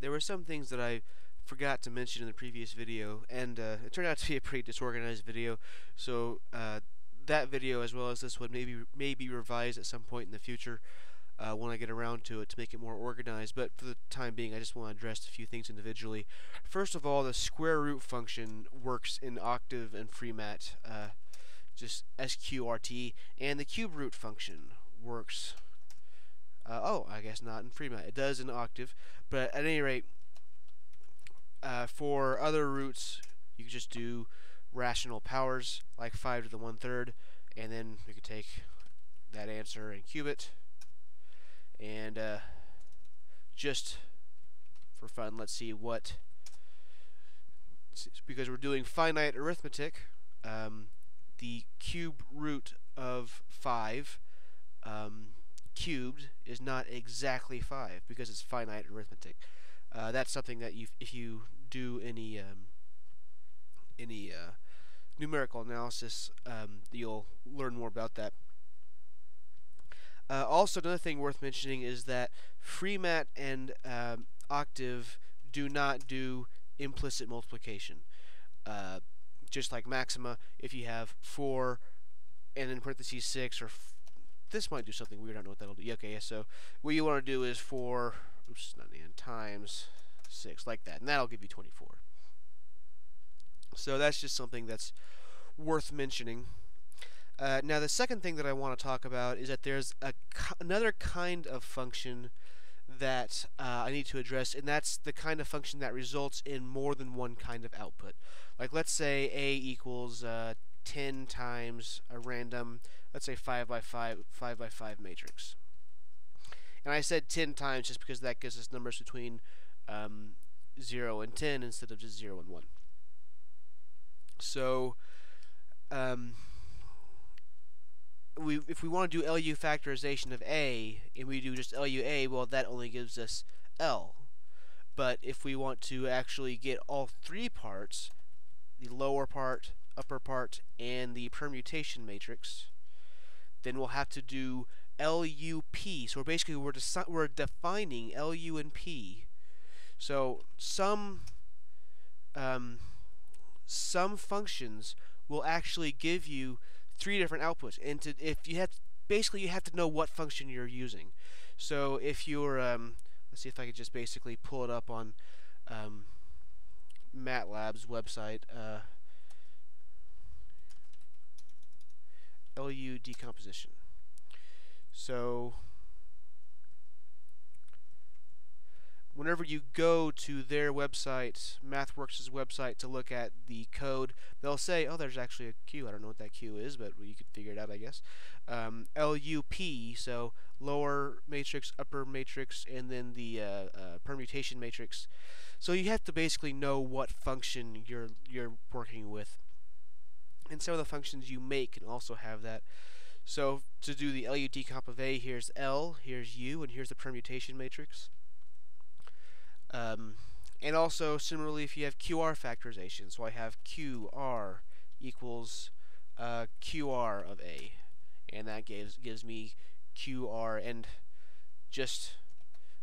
there were some things that I forgot to mention in the previous video, and uh, it turned out to be a pretty disorganized video. So uh, that video, as well as this one, maybe may be revised at some point in the future uh, when I get around to it to make it more organized. But for the time being, I just want to address a few things individually. First of all, the square root function works in Octave and Freemat, uh, just SQRT, and the cube root function works. Uh, oh, I guess not in Freemat. It does in Octave, but at any rate, uh, for other roots, you can just do rational powers, like 5 to the 1 third, and then we could take that answer and cube it. And uh, just for fun, let's see what, because we're doing finite arithmetic, um, the cube root of 5 um, cubed is not exactly 5 because it's finite arithmetic. Uh, that's something that you, if you do any um, any uh, numerical analysis, um, you'll learn more about that. Uh, also, another thing worth mentioning is that FreeMat and um, Octave do not do implicit multiplication. Uh, just like Maxima, if you have 4 and then parentheses 6, or this might do something weird, I don't know what that'll do. Okay, so what you want to do is 4, oops, not the end, times 6, like that, and that'll give you 24. So that's just something that's worth mentioning. Uh, now, the second thing that I want to talk about is that there's a, another kind of function that uh, I need to address, and that's the kind of function that results in more than one kind of output. Like, let's say a equals uh, 10 times a random, let's say 5 by 5, 5 by 5 matrix. And I said 10 times just because that gives us numbers between um, 0 and 10 instead of just 0 and 1. So, um, we if we want to do LU factorization of A, and we do just LUA, well, that only gives us L. But if we want to actually get all three parts, the lower part, upper part, and the permutation matrix, then we'll have to do LUP. So we're basically we're, we're defining LU and P. So some um, some functions will actually give you three different outputs. And to, if you have basically you have to know what function you're using. So if you're um, let's see if I could just basically pull it up on um, MATLAB's website. Uh, LU decomposition. So whenever you go to their website, MathWorks' website, to look at the code, they'll say, oh, there's actually a Q. I don't know what that Q is, but you could figure it out, I guess. Um, LUP, so lower matrix, upper matrix, and then the uh, uh, permutation matrix. So you have to basically know what function you're you're working with. And some of the functions you make can also have that. So to do the LU decomp of A, here's L, here's U, and here's the permutation matrix. Um, and also, similarly, if you have QR factorization, so I have QR equals uh, QR of A, and that gives gives me QR. And just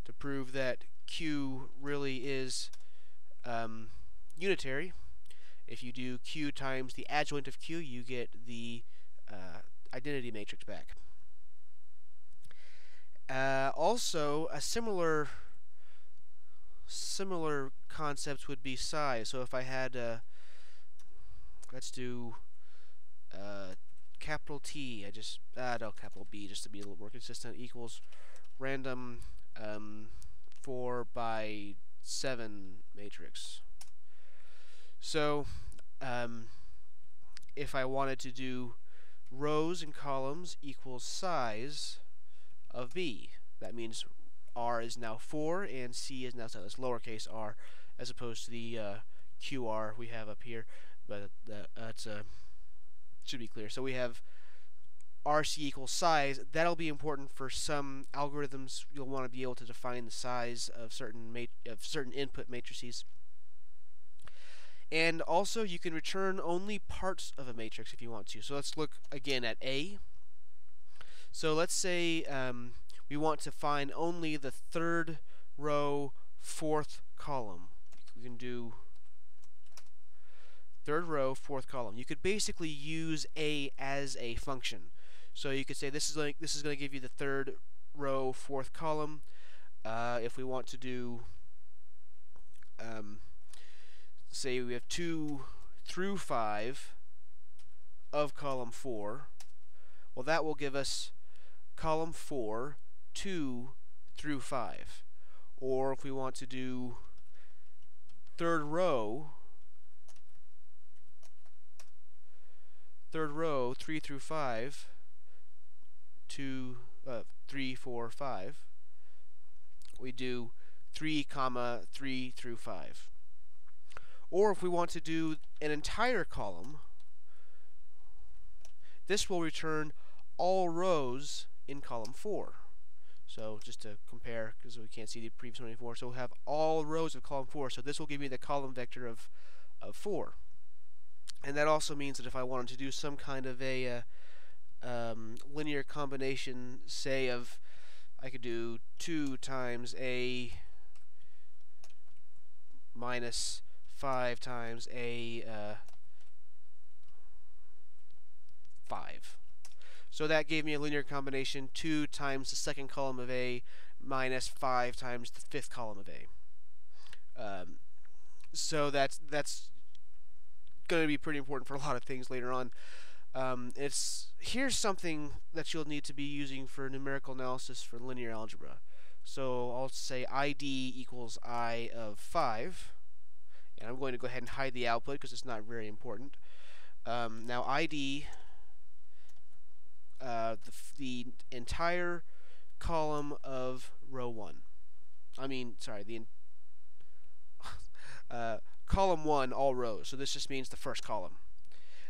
to prove that Q really is um, unitary, if you do Q times the adjoint of Q, you get the uh, identity matrix back. Uh, also, a similar similar concepts would be size. So if I had, uh, let's do uh, capital T, I just, uh, no, capital B, just to be a little more consistent, equals random um, 4 by 7 matrix. So, um, if I wanted to do rows and columns equals size of B, that means R is now 4 and C is now so it's lowercase r as opposed to the uh, QR we have up here. But that, that's uh, should be clear. So we have RC equals size. That'll be important for some algorithms. You'll want to be able to define the size of certain of certain input matrices and also you can return only parts of a matrix if you want to so let's look again at A so let's say um, we want to find only the third row fourth column. We can do third row, fourth column. You could basically use a as a function. So you could say this is like this is going to give you the third row, fourth column. Uh, if we want to do, um, say we have two through five of column four, well that will give us column four, two through five. Or if we want to do third row, third row, 3 through 5, 2, uh, 3, 4, 5, we do 3 comma 3 through 5. Or if we want to do an entire column, this will return all rows in column 4. So just to compare, because we can't see the previous one anymore, so we'll have all rows of column 4. So this will give me the column vector of, of 4. And that also means that if I wanted to do some kind of a uh, um, linear combination, say of, I could do 2 times a minus 5 times a uh, 5. So that gave me a linear combination 2 times the second column of A minus 5 times the fifth column of A. Um, so that's that's going to be pretty important for a lot of things later on. Um, it's here's something that you'll need to be using for numerical analysis for linear algebra. So I'll say ID equals I of 5, and I'm going to go ahead and hide the output because it's not very important. Um, now ID, uh, the, the entire column of row 1. I mean, sorry, the uh, column 1, all rows. So this just means the first column.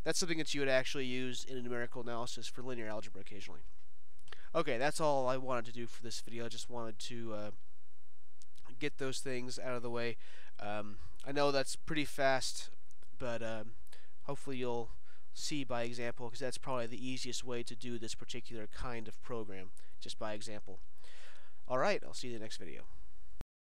That's something that you would actually use in a numerical analysis for linear algebra occasionally. Okay, that's all I wanted to do for this video. I just wanted to uh, get those things out of the way. Um, I know that's pretty fast, but um, hopefully you'll see by example, because that's probably the easiest way to do this particular kind of program, just by example. Alright, I'll see you in the next video.